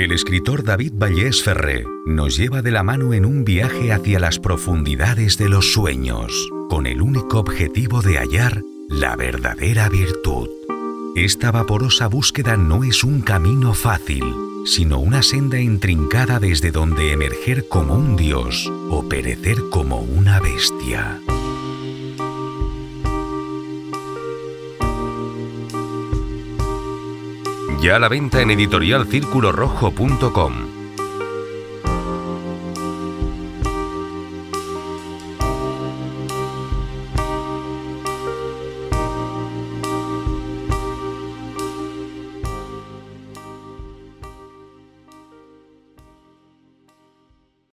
El escritor David Vallés Ferré nos lleva de la mano en un viaje hacia las profundidades de los sueños, con el único objetivo de hallar la verdadera virtud. Esta vaporosa búsqueda no es un camino fácil, sino una senda intrincada desde donde emerger como un dios o perecer como una bestia. Ya a la venta en editorialcirculorrojo.com.